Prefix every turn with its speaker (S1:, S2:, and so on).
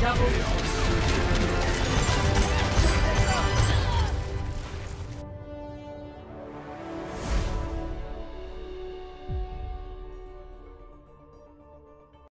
S1: Double